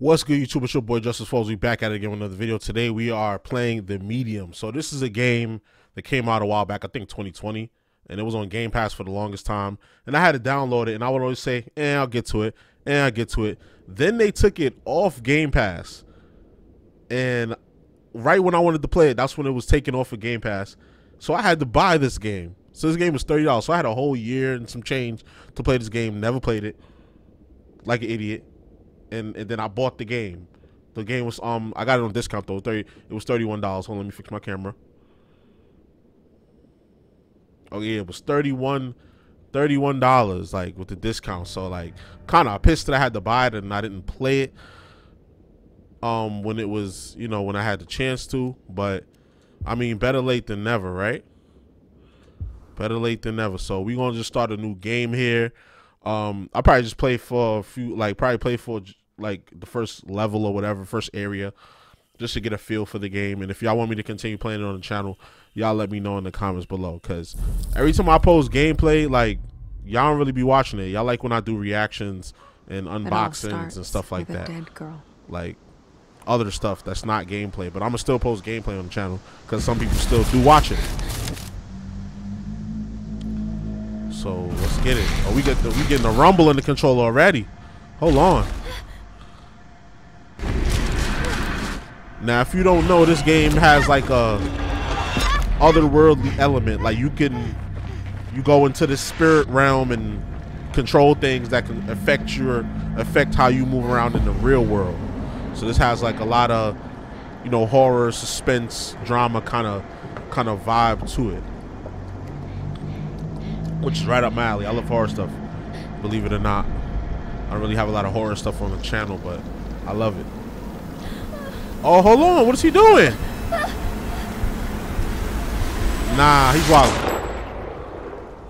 What's good, YouTube? It's your boy Justice Falls. We back at it again with another video. Today we are playing the Medium. So this is a game that came out a while back, I think 2020, and it was on Game Pass for the longest time. And I had to download it, and I would always say, "Eh, I'll get to it," and I'll get to it. Then they took it off Game Pass, and right when I wanted to play it, that's when it was taken off of Game Pass. So I had to buy this game. So this game was thirty dollars. So I had a whole year and some change to play this game. Never played it, like an idiot and, and then I bought the game. The game was um I got it on discount though. Thirty it was thirty one dollars. Hold on, let me fix my camera. Oh yeah, it was 31 dollars like with the discount. So like kind of pissed that I had to buy it and I didn't play it. Um, when it was you know when I had the chance to, but I mean better late than never, right? Better late than never. So we're gonna just start a new game here. Um, I'll probably just play for a few, like probably play for like the first level or whatever, first area, just to get a feel for the game. And if y'all want me to continue playing it on the channel, y'all let me know in the comments below. Cause every time I post gameplay, like y'all don't really be watching it. Y'all like when I do reactions and unboxings and stuff like that. Like other stuff that's not gameplay, but I'm gonna still post gameplay on the channel because some people still do watch it. So let's get it. Oh, we get the we getting the rumble in the controller already. Hold on. Now, if you don't know, this game has like a otherworldly element. Like you can you go into the spirit realm and control things that can affect your affect how you move around in the real world. So this has like a lot of you know horror, suspense, drama kind of kind of vibe to it which is right up my alley. I love horror stuff, believe it or not. I don't really have a lot of horror stuff on the channel, but I love it. Oh, hold on. What is he doing? Nah, he's wild.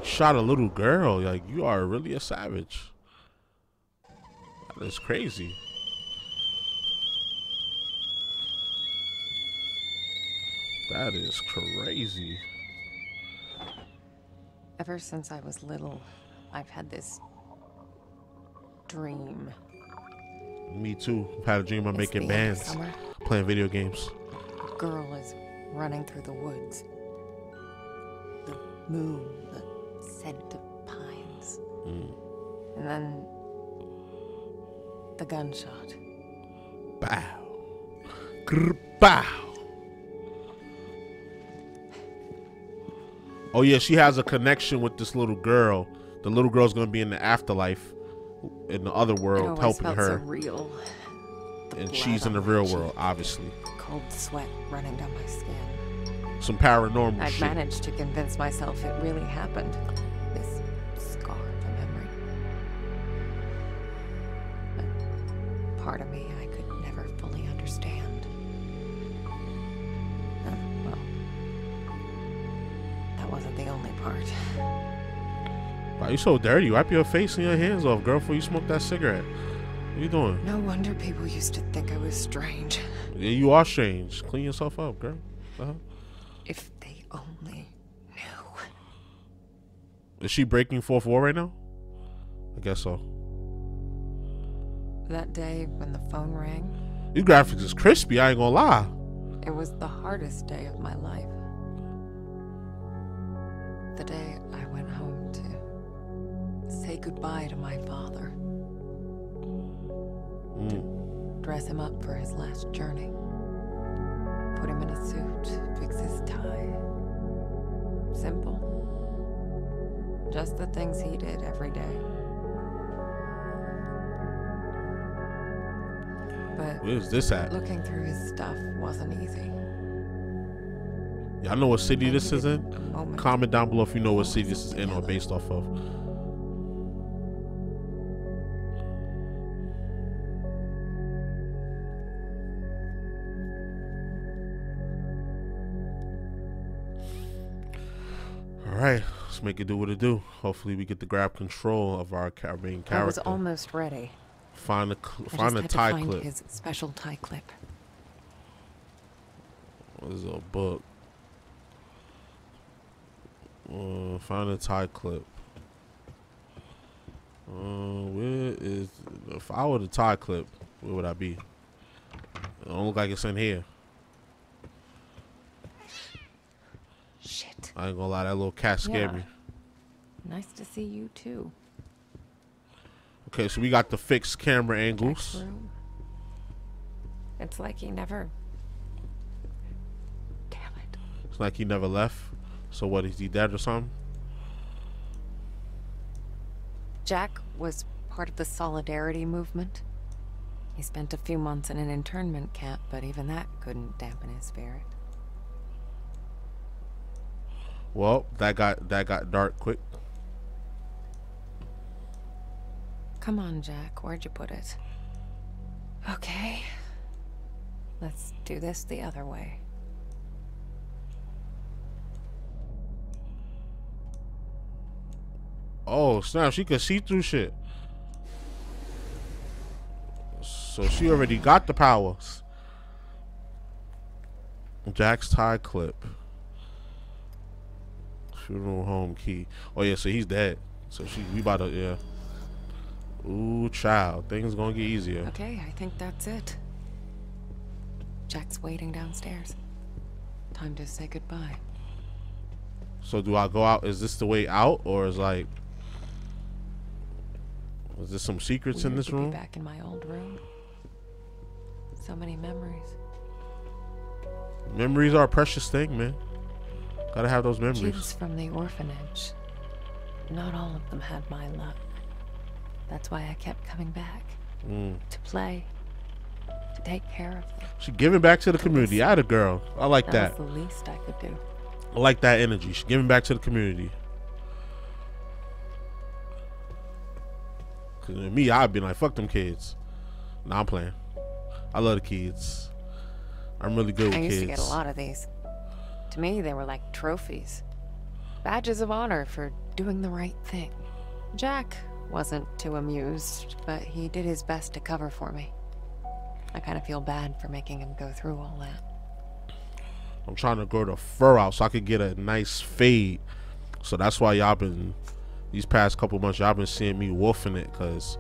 Shot a little girl. Like, you are really a savage. That is crazy. That is crazy. Ever since I was little, I've had this dream. Me too. I've had a dream of making bands, playing video games. A girl is running through the woods. The moon, the scent of pines. Mm. And then the gunshot. Bow. Grr, bow. Oh yeah, she has a connection with this little girl. The little girl's gonna be in the afterlife, in the other world, helping her. So real. And she's in the real world, obviously. Cold sweat running down my skin. Some paranormal I'd shit. managed to convince myself it really happened. You so dirty? Wipe your face and your hands off, girl, before you smoke that cigarette. What you doing? No wonder people used to think I was strange. Yeah, you are strange. Clean yourself up, girl. Uh -huh. If they only knew. Is she breaking fourth wall right now? I guess so. That day when the phone rang. Your graphics is crispy, I ain't gonna lie. It was the hardest day of my life the day goodbye to my father. Mm. To dress him up for his last journey. Put him in a suit, fix his tie. Simple. Just the things he did every day. But where's this at? Looking through his stuff wasn't easy. Y'all know what city this is in? Comment down below if you know what city this is in or based off of. Right, let's make it do what it do. Hopefully, we get to grab control of our main character. I was almost ready. Find a find a tie clip. His special tie clip. What is a book? Uh, find a tie clip. Uh, where is if I were the tie clip? Where would I be? It don't look like it's in here. Shit. I ain't gonna lie, that little cat scared Yeah. me. Nice to see you too. Okay, so we got the fixed camera angles. It's like he never. Damn it. It's like he never left. So what? Is he dead or something? Jack was part of the Solidarity movement. He spent a few months in an internment camp, but even that couldn't dampen his spirit. Well, that got that got dark quick. Come on, Jack. Where'd you put it? Okay. Let's do this the other way. Oh snap! She could see through shit. So she already got the powers. Jack's tie clip. Funeral home key. Oh yeah, so he's dead. So she we about to yeah. Ooh, child, things gonna get easier. Okay, I think that's it. Jack's waiting downstairs. Time to say goodbye. So do I go out? Is this the way out, or is like, is there some secrets in this room? back in my old room. So many memories. Memories are a precious thing, man. Gotta have those memories. Kids from the orphanage. Not all of them had my luck. That's why I kept coming back. Mm. To play. To take care of them. She giving back to the community. I had a girl. I like That that. was the least I could do. I like that energy. She giving back to the community. Cause me, I'd be like, fuck them kids. Nah, I'm playing. I love the kids. I'm really good with I used kids. to get a lot of these. To me, they were like trophies. Badges of honor for doing the right thing. Jack wasn't too amused, but he did his best to cover for me. I kind of feel bad for making him go through all that. I'm trying to grow the fur out so I could get a nice fade. So that's why y'all been these past couple months y'all been seeing me wolfing it because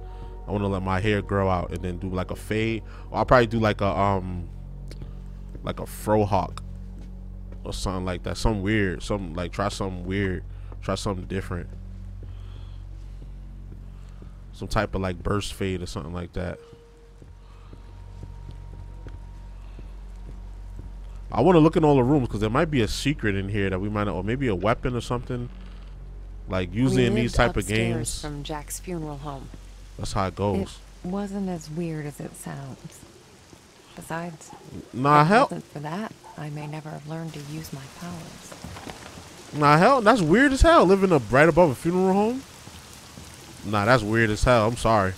I want to let my hair grow out and then do like a fade. Or I'll probably do like a um like a fro hawk or something like that. Something weird. Something like try something weird. Try something different. Some type of like burst fade or something like that. I want to look in all the rooms because there might be a secret in here that we might not, or maybe a weapon or something. Like usually in these type of games, From Jack's funeral home. that's how it goes. It wasn't as weird as it sounds. Besides, Nah, hell, for that, I may never have learned to use my powers. nah, hell, that's weird as hell. Living up right above a funeral home. Nah, that's weird as hell. I'm sorry.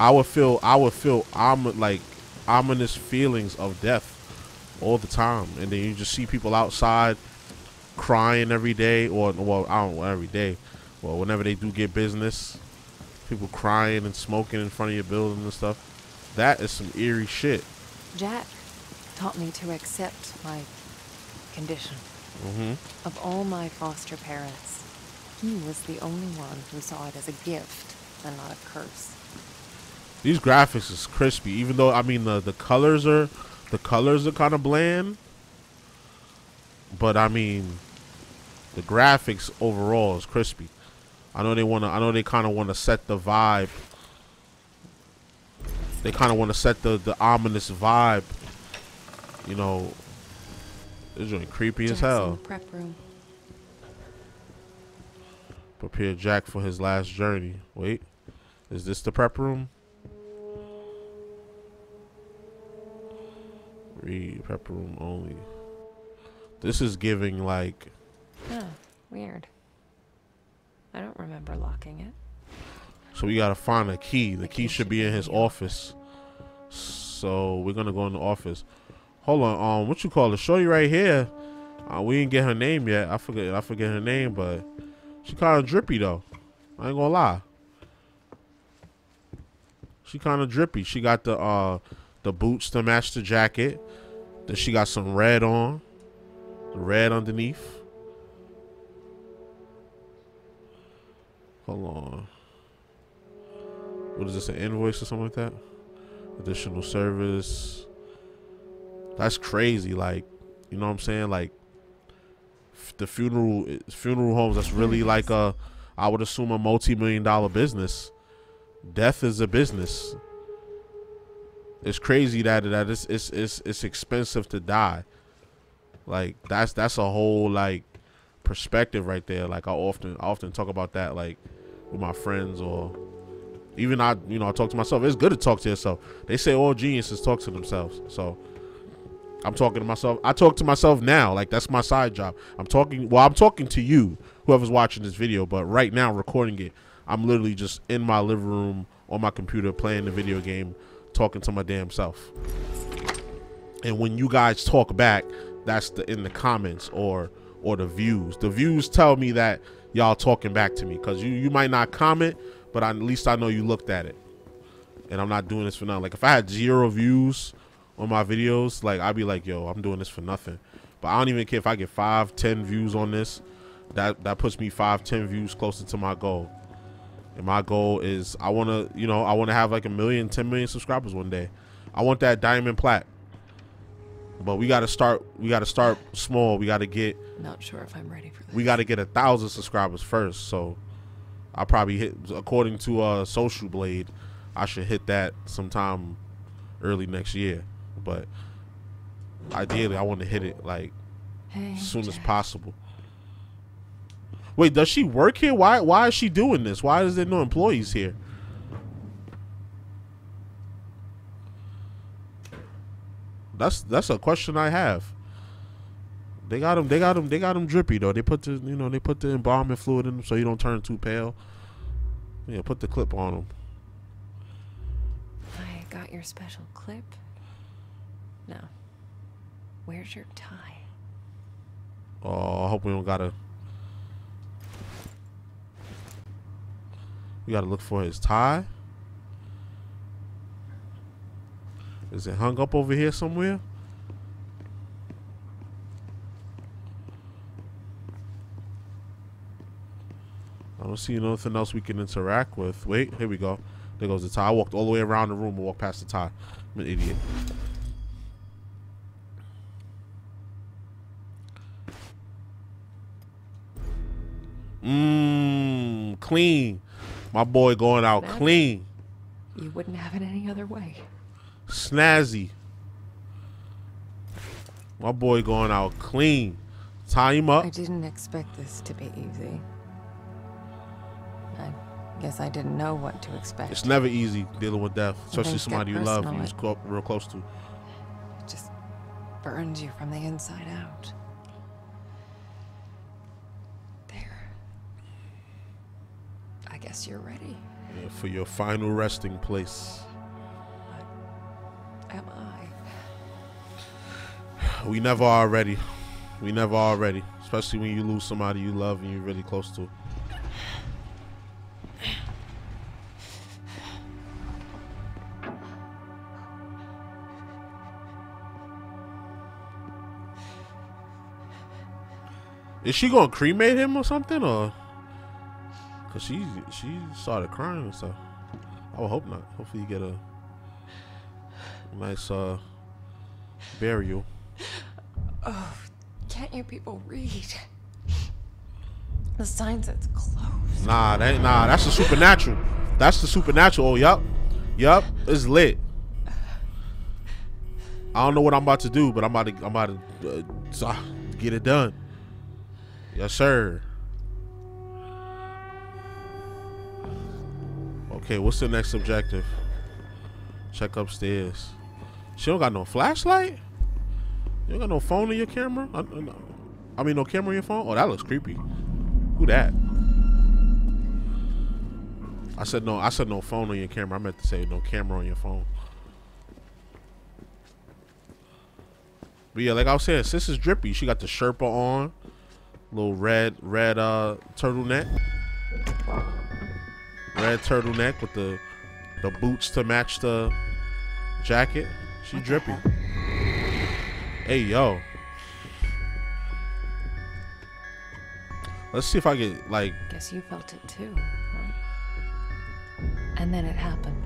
I would feel, I would feel, I'm like ominous feelings of death all the time, and then you just see people outside crying every day, or well, I don't know every day, well, whenever they do get business, people crying and smoking in front of your building and stuff. That is some eerie shit. Jack taught me to accept my condition. Mm-hmm. Of all my foster parents, he was the only one who saw it as a gift and not a curse. These graphics is crispy, even though I mean the the colors are the colors are kind of bland, but I mean the graphics overall is crispy. I know they want to. I know they kind of want to set the vibe. They kind of want to set the the ominous vibe. You know, this joint creepy as hell. prep room. Prepare Jack for his last journey. Wait, is this the prep room? Read prep room only. This is giving like Huh, weird. I don't remember locking it. so we gotta find a key. The The key key should be in his office. So we're gonna go in the office. Hold on, um, what you call it? Shorty right here. Uh, we didn't get her name yet. I forget. I forget her name, but she kind of drippy though. I ain't gonna lie. She kind of drippy. She got the uh the boots to match the jacket. Then she got some red on. The red underneath. Hold on. What is this? An invoice or something like that? Additional service. That's crazy. Like, you know what I'm saying? Like, the funeral funeral homes. That's really like a, I would assume a multi-million dollar business. Death is a business. It's crazy that that it's it's it's, it's expensive to die. Like that's that's a whole like perspective right there. Like I often I often talk about that like with my friends or even I you know I talk to myself. It's good to talk to yourself. They say all geniuses talk to themselves. So I'm talking to myself. I talk to myself now. Like that's my side job. I'm talking. Well, I'm talking to you, whoever's watching this video. But right now, recording it, I'm literally just in my living room on my computer playing the video game, talking to my damn self. And when you guys talk back, that's the in the comments or or the views. The views tell me that y'all talking back to me because you you might not comment, but I, at least I know you looked at it. And I'm not doing this for nothing. Like if I had zero views on my videos, like I'd be like, yo, I'm doing this for nothing. But I don't even care if I get five, ten views on this. That that puts me five, ten views closer to my goal. And my goal is I wanna, you know, I wanna have like a million, ten million subscribers one day. I want that diamond plaque. But we gotta start we gotta start small. We gotta get Not sure if I'm ready for this. we gotta get a thousand subscribers first. So I probably hit according to uh Social Blade, I should hit that sometime early next year but ideally I want to hit it like Hey, as soon as possible. Wait, does she work here? Why why is she doing this? Why is there no employees here? That's that's a question I have. They got him. They got him. They got him drippy though. They put the you know they put the embalming fluid in him so he don't turn too pale. Yeah, put the clip on him. I got your special clip. Now, where's your tie? Oh, I hope we don't gotta. We gotta look for his tie. Is it hung up over here somewhere? I don't see nothing else we can interact with. Wait, here we go. There goes the tie. I walked all the way around the room and walked past the tie. I'm an idiot. Mmm, clean. My boy going out clean. You wouldn't have it any other way. Snazzy. My boy going out clean. Tie him up. I didn't expect this to be easy. I guess I didn't know what to expect. It's never easy dealing with death, especially somebody you love you're clo- real close to. It just burns you from the inside out. I guess you're ready. Yeah, for your final resting place. Am I? We never are ready. We never are ready, especially when you lose somebody you love and you're really close to. Is she gonna cremate him or something, or? Cause she she started crying and stuff. I would hope not. Hopefully you get a nice uh burial. Oh, can't you people read? The sign says closed. Nah, that ain't, nah, that's the supernatural. That's the supernatural. Oh, yup, yup, it's lit. I don't know what I'm about to do, but I'm about to, I'm about to uh, get it done. Yes, sir. Okay, what's the next objective? Check upstairs. She don't got no flashlight. You don't got no phone in your camera. I, I- mean, no camera in your phone. Oh, that looks creepy. Who that? I said no. I said no phone on your camera. I meant to say no camera on your phone. But yeah, like I was saying, sis is drippy. She got the Sherpa on, little red red uh turtleneck, red turtleneck with the the boots to match the jacket. She drippy. Hey yo. Let's see if I get like Guess you felt it too, huh? And then it happened.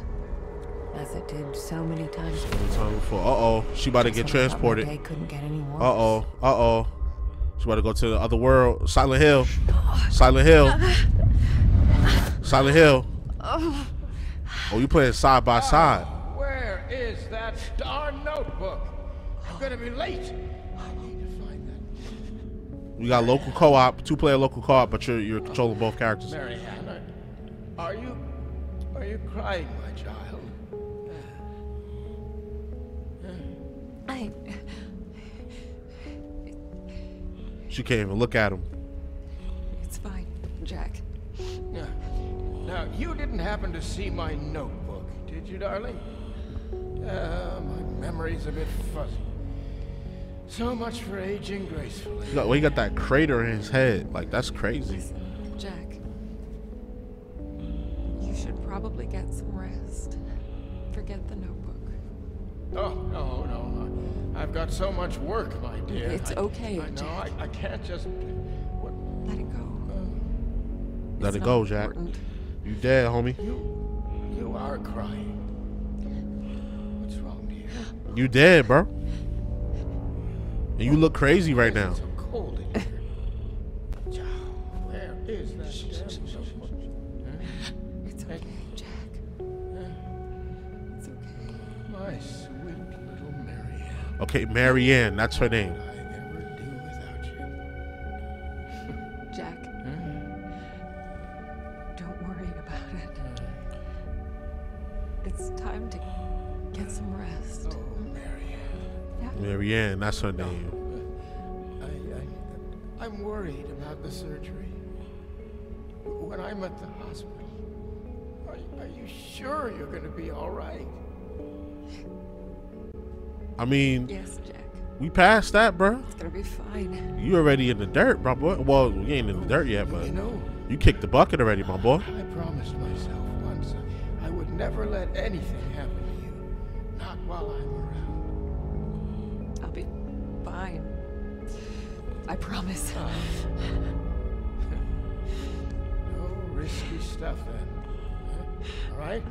as it did so many times. Time before. Uh oh, she about to get Someone thought my transported. day couldn't get any worse. Uh oh, uh oh. She about to go to the other world. Silent Hill. Silent Hill. Silent Hill. Oh, oh you playing side by oh, side. Where is that darn notebook? I'm gonna be late. I need to find that. We got local co-op, two-player local co-op, but you're you're controlling both characters. Marianne, are you are you crying, my child? I. She can't even look at him. It's fine, Jack. Now, now you didn't happen to see my notebook, did you, darling? Uh, my memory's a bit fuzzy. So much for aging gracefully. He got, well, he got that crater in his head. Like that's crazy. Listen, Jack. You should probably get some rest. Forget the notebook. Oh, no, no. I- I've got so much work, my dear. It's I- okay, I know, Jack. I, I can't just... What, Let it go. Let it go, Jack. important. You dead, homie. you, you are crying. What's wrong, dear? You dead, bro. And you look crazy right now. It's so cold in here. That's her name. I, I, I'm worried about the surgery. When I'm at the hospital, are, are you sure you're going to be all right? I mean, Yes, Jack. we passed that, bro. It's gonna be fine. You already in the dirt, my boy. Well, you ain't in the dirt yet, but You know, you kicked the bucket already, my boy. I promised myself once I, I would never let anything happen to you. Not while I'm around. I'll fine. I promise. Uh, no risky stuff then. All right?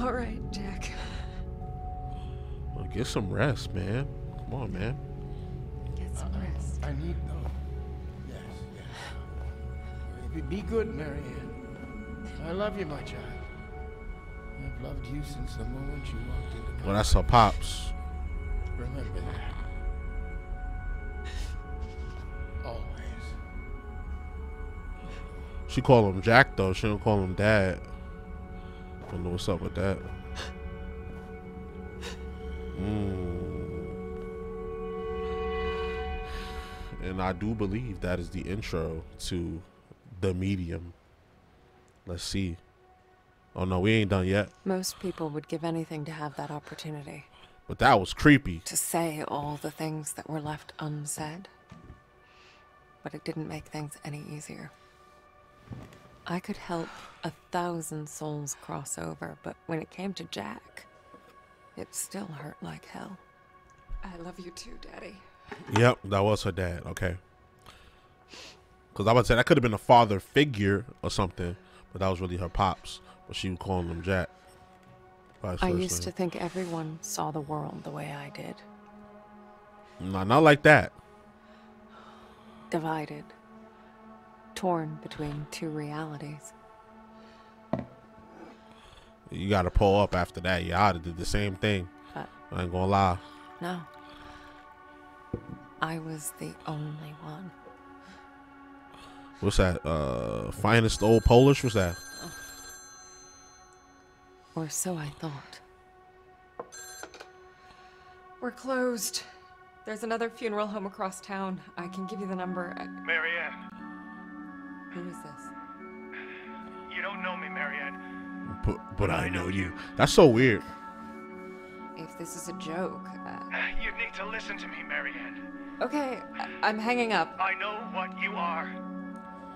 All right, Jack. Well, get some rest, man. Come on, man. Get some rest. I need no. Yes, yes. Be- Be good, Marianne. I love you, my child. I've loved you since the moment you walked into my Well, that's her pops. Remember that. Always. She call him Jack though. She don't call him Dad. Don't know what's up with that. Mm. And I do believe that is the intro to the medium. Let's see. Oh no, we ain't done yet. Most people would give anything to have that opportunity But that was creepy. to say all the things that were left unsaid. But it didn't make things any easier. I could help a thousand souls cross over, but when it came to Jack, it still hurt like hell. I love you too, Daddy. Yep, that was her dad. Okay. Because I would say that could have been a father figure or something, but that was really her pops. But she was calling him Jack. I used to think everyone saw the world the way I did Nah, not like that. divided, torn between two realities. You got to pull up after that. You have did the same thing. But I ain't gonna lie. no, I was the only one. What's that? Uh, finest old Polish. What's that? Or so I thought. We're closed. There's another funeral home across town. I can give you the number. I- Marianne, Who is this? you don't know me, Marianne. But, but I know you. That's so weird. If this is a joke. Uh, You need to listen to me, Marianne. okay, I- I'm hanging up. I know what you are.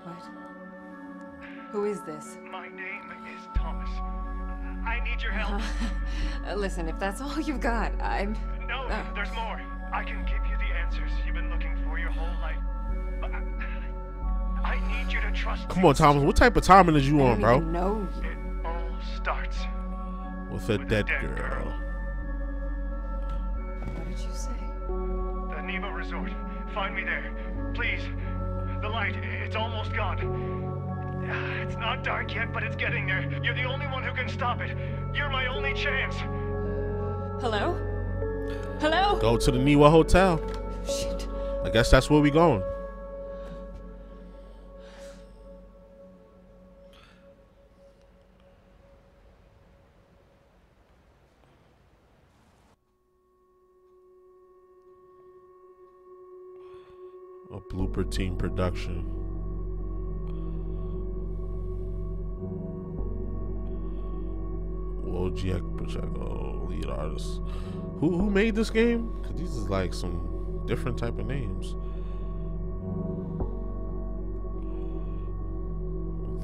What? Who is this? My name is Thomas. I need your help. Uh, listen, if that's all you've got, I'm. No, Uh. there's more. I can give you the answers you've been looking for your whole life. But I, I need you to trust Come on, Thomas. What type of timing is you I on, bro? even know you. It all starts with a dead girl. What did you say? The Niwa Resort. Find me there. Please. The light, it's almost gone. It's not dark yet, but it's getting there. You're the only one who can stop it. You're my only chance. Hello? Hello? Go to the Niwa Hotel. Shit. I guess that's where we going. A Bloober Team production. Wojciech Pacheco, lead artist. Who who made this game? Cause these is like some different type of names.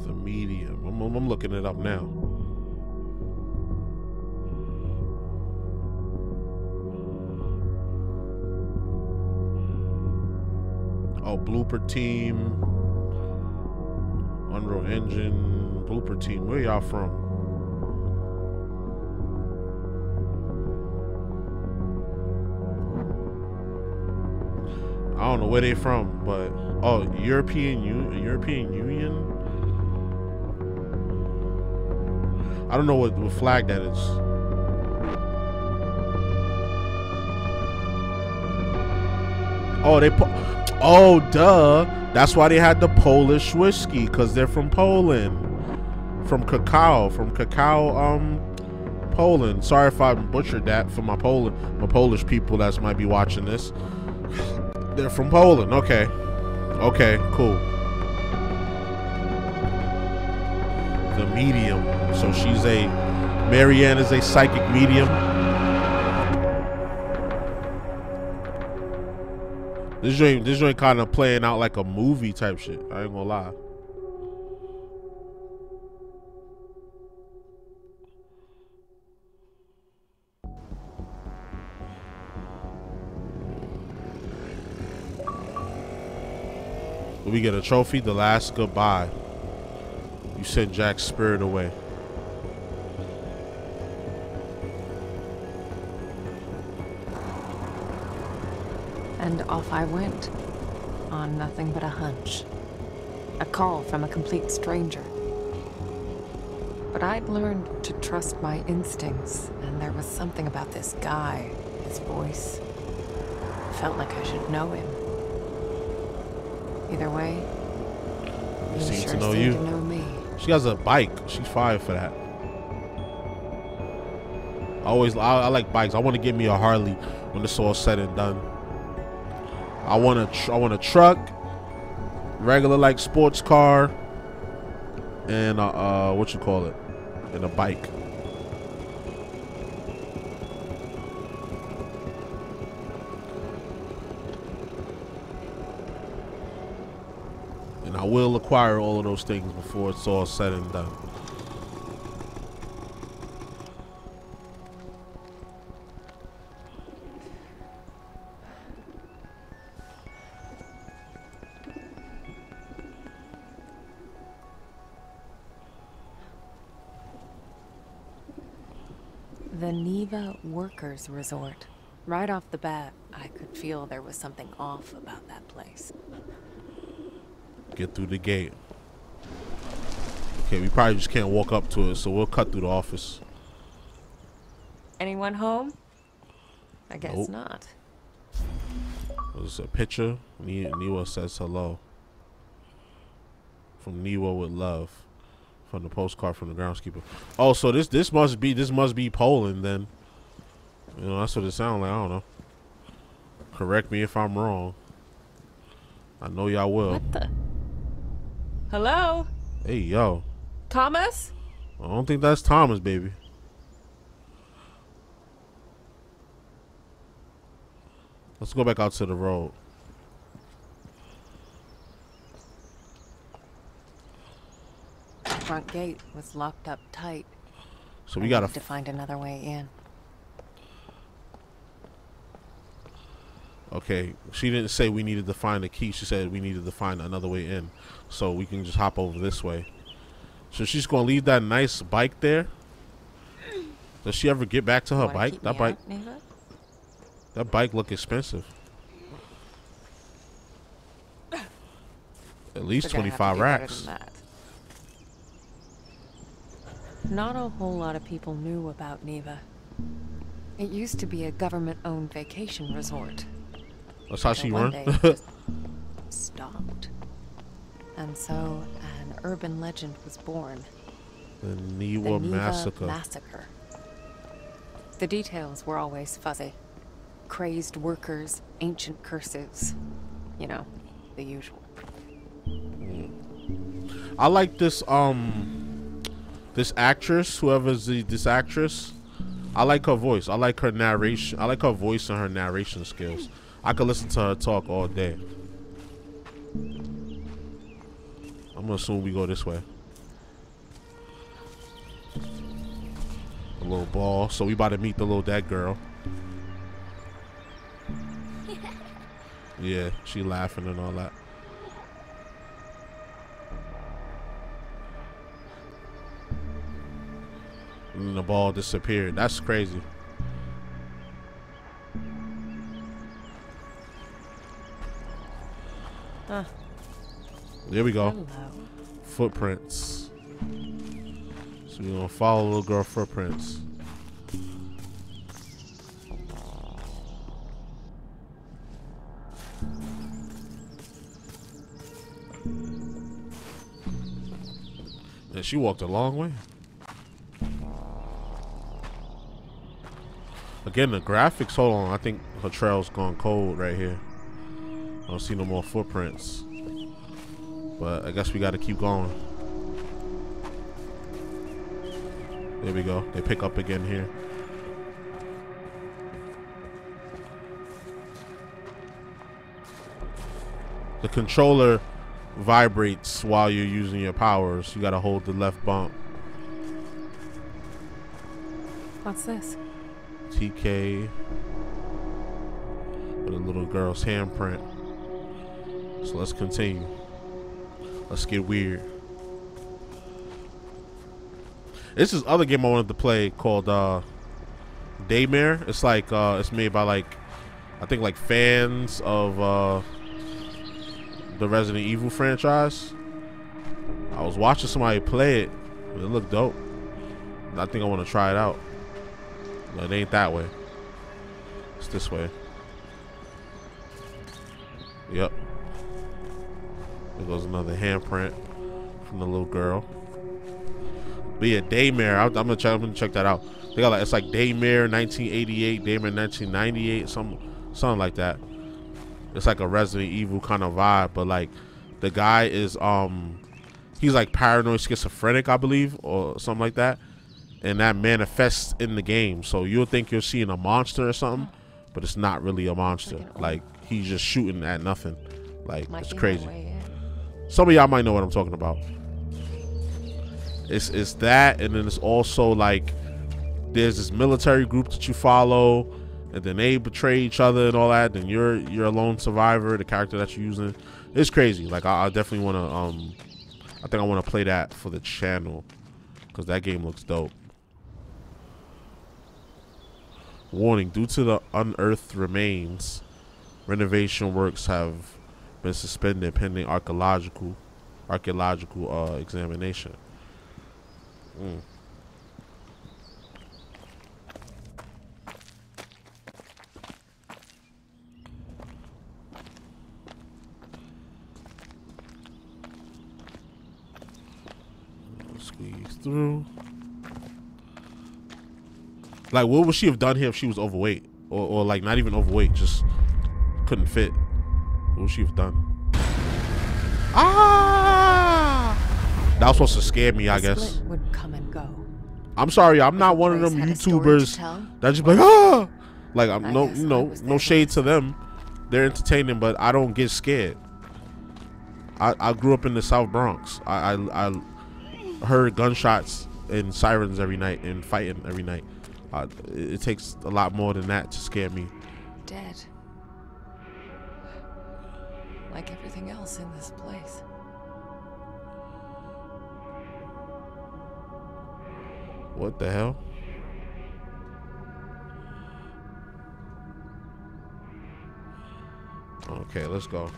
The medium. I'm I'm looking it up now. Oh, Bloober Team. Unreal Engine. Bloober Team. Where y'all from? I don't know where they from, but oh, European European Union. I don't know what, what flag that is. Oh, they po- Oh, duh. That's why they had the Polish whiskey cuz they're from Poland. From cacao, from cacao um Poland. Sorry if I butchered that for my Poland my Polish people that might be watching this. They're from Poland. Okay. Okay, cool. The medium. So she's a Marianne is a psychic medium. This joint this joint kind of playing out like a movie type shit. I ain't gonna lie. We get a trophy, the last goodbye. You sent Jack's spirit away. And off I went. On nothing but a hunch. A call from a complete stranger. But I'd learned to trust my instincts, and there was something about this guy, his voice. Felt like I should know him. Either way, he Seems sure to know you. to know me. She has a bike. She's fired for that. I always, I, I like bikes. I want to get me a Harley when it's all said and done. I want a, tr- I want a truck, regular like sports car, and uh, uh, what you call it, and a bike. Will acquire all of those things before it's all said and done. The Niwa Workers Resort. Right off the bat, I could feel there was something off about that place. Get through the gate. Okay, we probably just can't walk up to it, so we'll cut through the office. Anyone home? I guess Nope. not. There's a picture. Ni- Niwa says hello. From Niwa with love. From the postcard from the groundskeeper. Oh, so this this must be this must be Poland then. You know, that's what it sounds like. I don't know. Correct me if I'm wrong. I know y'all will. What the? Hello? Hey yo. Thomas? I don't think that's Thomas, baby. Let's go back out to the road. Front gate was locked up tight. So I we gotta need to find another way in. Okay, she didn't say we needed to find a key. She said we needed to find another way in. So we can just hop over this way. So she's gonna leave that nice bike there. Does she ever get back to her bike? That bike, out, that bike look expensive. At least We're gonna have to 25 racks. Not a whole lot of people knew about Niwa. It used to be a government-owned vacation resort. That's how she one run. day it just stopped. And so an urban legend was born. the The Niwa massacre. massacre. The details were always fuzzy. Crazed workers, ancient curses. You know, the usual. I like this um this actress, whoever's the, this actress. I like her voice. I like her narration. I like her voice and her narration skills. I could listen to her talk all day. I'm gonna assume we go this way. A little ball. So we about to meet the little dead girl. Yeah, she laughing and all that. And the ball disappeared. That's crazy. Huh. There we go. Hello. Footprints. So we're gonna follow little girl footprints. And she walked a long way. Again, the graphics. Hold on, I think her trail's gone cold right here. Don't see no more footprints. But I guess we got to keep going. There we go. They pick up again here. The controller vibrates while you're using your powers. You got to hold the left bump. What's this? TK with a little girl's handprint. So let's continue. Let's get weird. This is other game I wanted to play called uh Daymare. It's like uh it's made by like I think like fans of uh the Resident Evil franchise. I was watching somebody play it. It looked dope. I think I want to try it out. No, it ain't that way. It's this way. There goes another handprint from the little girl. But yeah, Daymare. I, I'm gonna check. I'm gonna check that out. They got like it's like Daymare 1988, Daymare 1998, some something like that. It's like a Resident Evil kind of vibe, but like the guy is um he's like paranoid schizophrenic, I believe, or something like that. And that manifests in the game. So you'll think you're seeing a monster or something, but it's not really a monster. Like he's just shooting at nothing. Like it's be crazy. Some of y'all might know what I'm talking about. It's it's that, and then it's also like there's this military group that you follow, and then they betray each other and all that. Then you're you're a lone survivor, the character that you're using. It's crazy. Like I, I definitely want to. Um, I think I want to play that for the channel because that game looks dope. Warning: Due to the unearthed remains, renovation works have been suspended pending archaeological archaeological uh, examination. Mm. Squeeze through. Like, what would she have done here if she was overweight, or, or like not even overweight, just couldn't fit? What she have done? Ah! That was supposed to scare me, I guess. would come and go. I'm sorry, I'm not one of them had a story to YouTubers that just like ah, like I'm no, you know, no shade to them. They're entertaining, but I don't get scared. I, I grew up in the South Bronx. I, I I heard gunshots and sirens every night and fighting every night. Uh, it, it takes a lot more than that to scare me. Dead like everything else in this place. What the hell? Okay, let's go.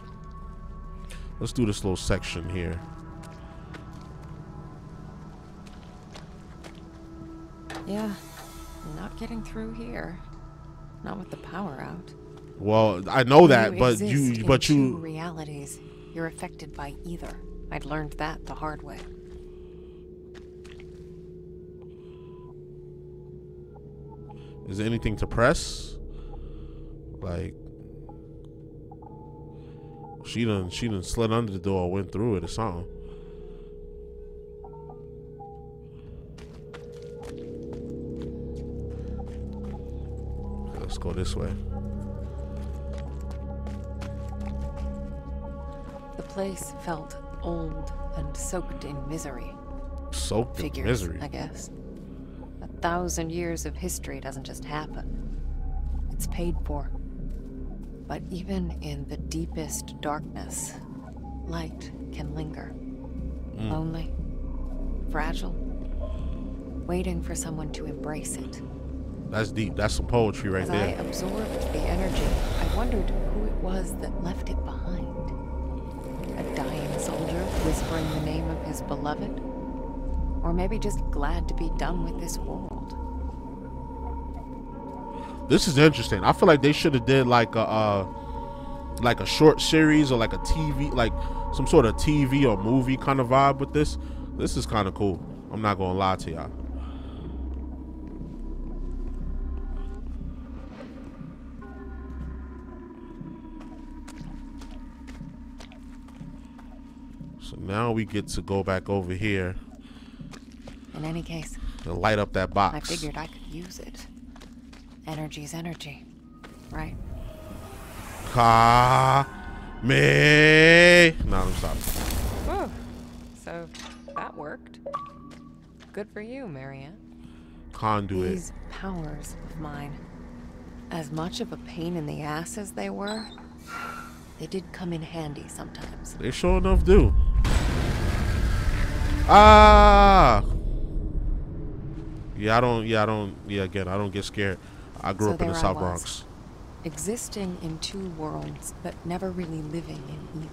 Let's do this little section here. Yeah, not getting through here. Not with the power out. Well, I know that, you but you, but you, realities. You're affected by either. I'd learned that the hard way. is there anything to press? Like, she done, she done slid under the door, went through it or something. Let's go this way. Place felt old and soaked in misery. Soaked in misery. I guess. A thousand years of history doesn't just happen. It's paid for. But even in the deepest darkness, light can linger. Mm. Lonely, fragile, waiting for someone to embrace it. That's deep. That's some poetry right As I absorbed the energy, I wondered who it was that left it behind. Whispering the name of his beloved? Or maybe just glad to be done with this world. This is interesting. I feel like they should have did like a uh, like a short series or like a TV, like some sort of TV or movie kind of vibe with this. This is kind of cool. I'm not gonna lie to y'all. So now we get to go back over here In any case, and light up that box. I figured I could use it. Energy's energy, right? Ka me. No, I'm sorry. Whew. So that worked. Good for you, Marianne. Conduit. These powers of mine, as much of a pain in the ass as they were, they did come in handy sometimes. They sure enough do. Ah. Yeah, I don't. Yeah, I don't. Yeah, again, I don't get scared. I grew So up in the South was. Bronx. Existing in two worlds, but never really living in either.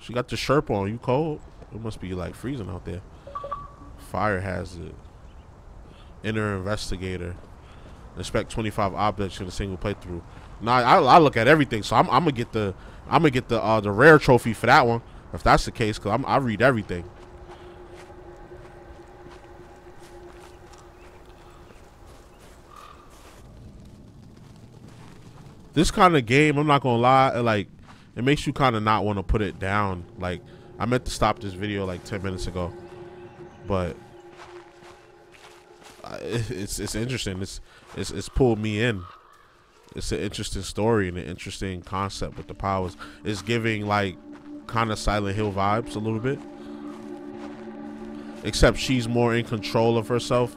She got the Sherpa on. You cold? It must be like freezing out there. Fire hazard. Inner investigator. Inspect 25 objects in a single playthrough. Nah, I, I look at everything, so I'm, I'm gonna get the I'm gonna get the uh, the rare trophy for that one, if that's the case, cause I'm, I read everything. This kind of game, I'm not gonna lie, like it makes you kind of not want to put it down. Like I meant to stop this video like 10 minutes ago, but it's it's interesting. It's it's it's pulled me in. It's an interesting story and an interesting concept with the powers. It's giving like kind of Silent Hill vibes a little bit, except she's more in control of herself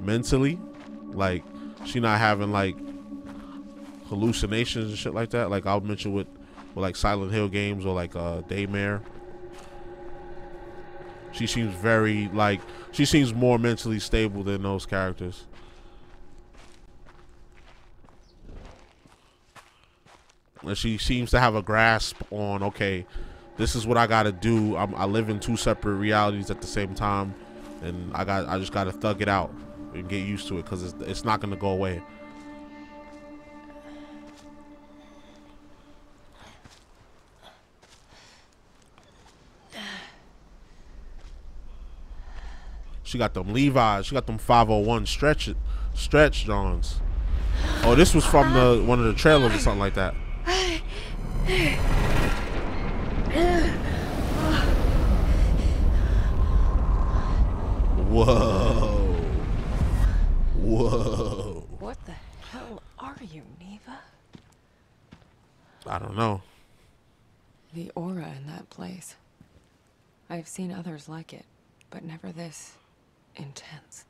mentally. Like she not having like hallucinations and shit like that. Like I'll mention with with like Silent Hill games or like uh Daymare. She seems very like she seems more mentally stable than those characters. And she seems to have a grasp on okay, this is what I gotta do. I'm, I live in two separate realities at the same time, and I got I just gotta thug it out and get used to it because it's it's not gonna go away. She got them Levi's. She got them 501 stretch stretch Johns. Oh, this was from the one of the trailers or something like that. Whoa. Whoa. What the hell are you, Neva? I don't know. The aura in that place. I've seen others like it, but never this intense.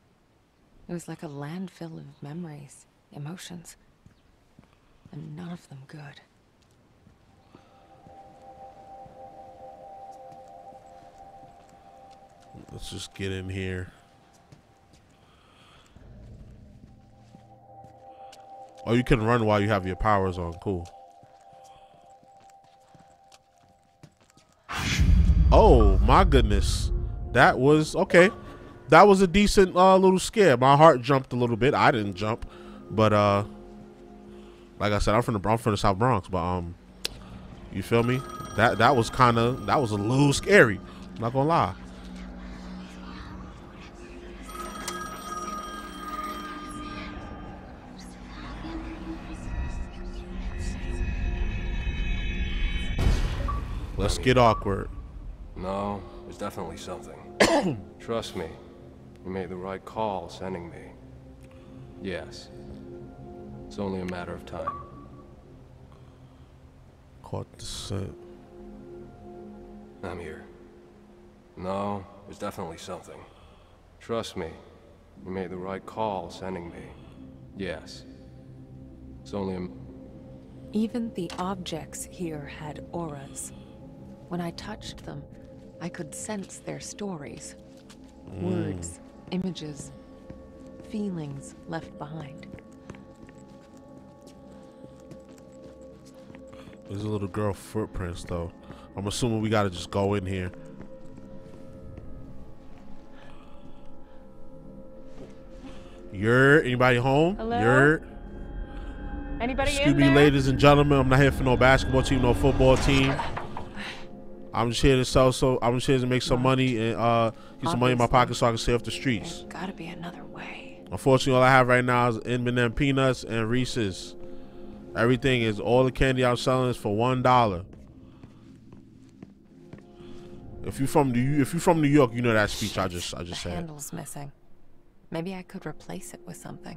It was like a landfill of memories, emotions, and none of them good. Let's just get in here. Oh, you can run while you have your powers on. Cool. Oh, my goodness. That was... Okay. That was a decent uh, little scare. My heart jumped a little bit. I didn't jump, but uh, like I said, I'm from the I'm from the South Bronx, but um, you feel me? That that was kind of that was a little scary. I'm not gonna lie. Let's get awkward. No, there's definitely something. Trust me. You made the right call sending me. Yes. It's only a matter of time. Caught the scent. I'm here. No, there's definitely something. Trust me. You made the right call sending me. Yes. It's only a... Even the objects here had auras. When I touched them, I could sense their stories. Hmm. Words, images, feelings left behind. There's a little girl footprints though. I'm assuming we gotta just go in here. You're anybody home? Hello? You're Anybody in Excuse me, there? ladies and gentlemen. I'm not here for no basketball team, no football team. I'm just here to sell so I'm just here to make some money and uh get some money in my pocket so I can stay off the streets. There's gotta be another way. Unfortunately, all I have right now is M&M peanuts and Reese's. Everything is all the candy I'm selling is for one dollar. If you from New if you from New York, you know that speech I just I The just said. handle's missing. Maybe I could replace it with something.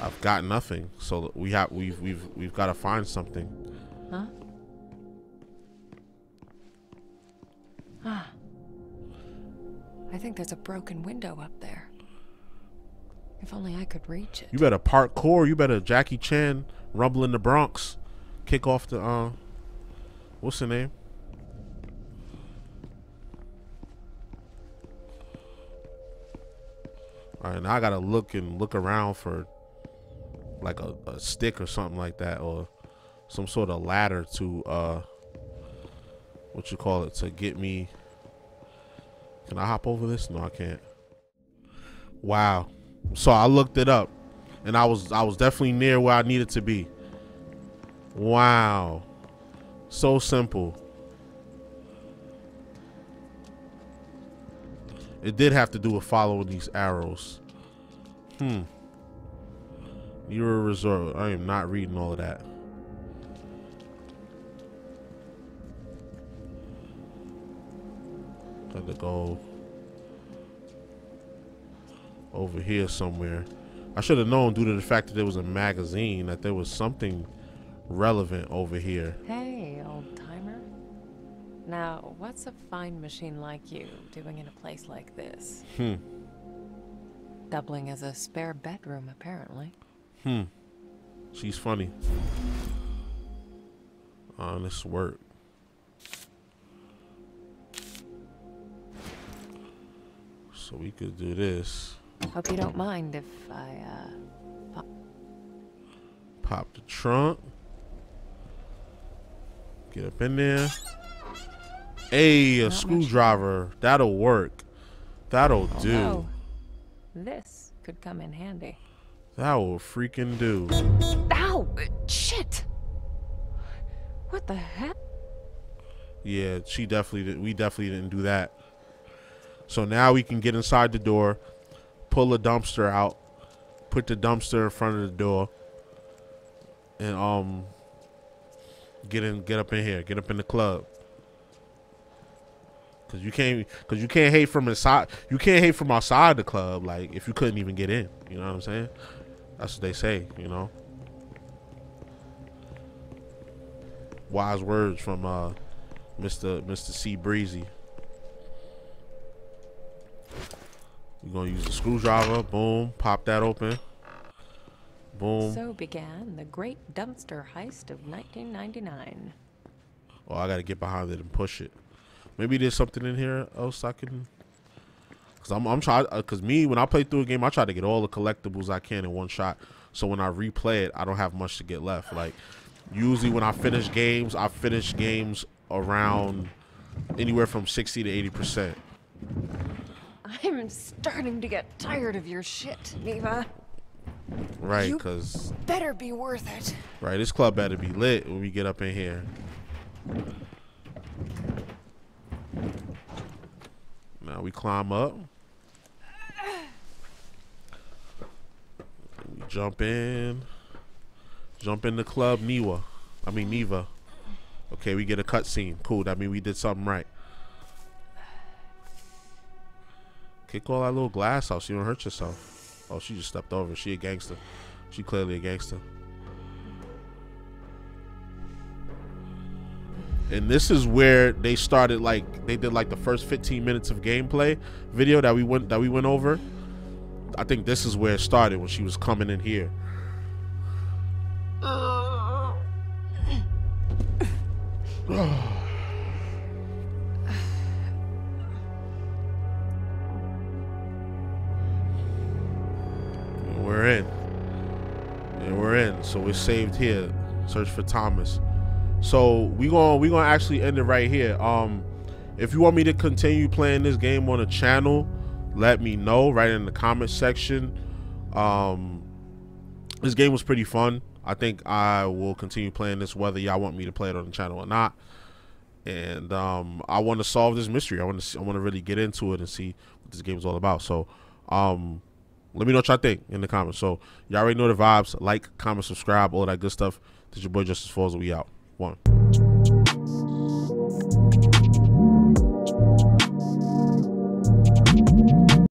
I've got nothing, so we have we've we've we've got to find something. Huh? Ah. I think there's a broken window up there. If only I could reach it. You better parkour. You better Jackie Chan rumble in the Bronx, kick off the uh, what's the name? All right, now I gotta look and look around for like a, a stick or something like that, or some sort of ladder to uh, what you call it to get me. Can I hop over this? No, I can't. Wow. So I looked it up, and I was I was definitely near where I needed to be. Wow. So simple. It did have to do with following these arrows. Hmm. You're a resort. I am not reading all of that. To go over here somewhere. I should have known due to the fact that there was a magazine that there was something relevant over here. Hey, old timer. Now, what's a fine machine like you doing in a place like this? Hmm. Doubling as a spare bedroom, apparently. Hmm. She's funny. Honest work. So we could do this. Hope you don't mind if I, uh, Pop the trunk. Get up in there. Hey, a Not much. screwdriver. That'll work. That'll do. Oh, this could come in handy. That will freaking do. Ow! Shit! What the heck? Yeah, she definitely did. We definitely didn't do that. So now we can get inside the door, pull a dumpster out, put the dumpster in front of the door, and um, get in, get up in here, get up in the club. Cause you can't, cause you can't hate from inside. You can't hate from outside the club. Like if you couldn't even get in, you know what I'm saying? That's what they say, you know. Wise words from uh, Mr. Mr. C Breezy. We're gonna use the screwdriver. Boom, pop that open. Boom. So began the great dumpster heist of 1999. Oh, I gotta get behind it and push it. Maybe there's something in here else I can Cause I'm I'm trying. Uh, Cause me when I play through a game, I try to get all the collectibles I can in one shot. So when I replay it, I don't have much to get left. Like usually when I finish games, I finish games around anywhere from sixty to eighty percent. I'm starting to get tired of your shit, Neva. Right, cause Better be worth it. right, this club better be lit when we get up in here. Now we climb up. We jump in. Jump in the club, Niwa. I mean Neva. Okay, we get a cutscene. Cool. That mean we did something right. Kick all that little glass out you don't hurt yourself. Oh, she just stepped over. She a gangster. She clearly a gangster. And this is where they started like they did like the first 15 minutes of gameplay video that we went that we went over. I think this is where it started when she was coming in here. Uh, uh, uh. we're in. And we're in. So we're saved here. Search for Thomas. So we gonna we gonna actually end it right here. Um, if you want me to continue playing this game on the channel, let me know right in the comment section. Um, this game was pretty fun. I think I will continue playing this whether y'all want me to play it on the channel or not. And um, I want to solve this mystery. I want to I want to really get into it and see what this game is all about. So, um, let me know what y'all think in the comments. So y'all already know the vibes. Like, comment, subscribe, all that good stuff. This is your boy Justice Falls. We out. One.